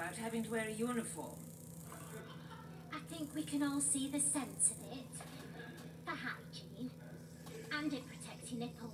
about having to wear a uniform? I think we can all see the sense of it. For hygiene. And it protects nipples.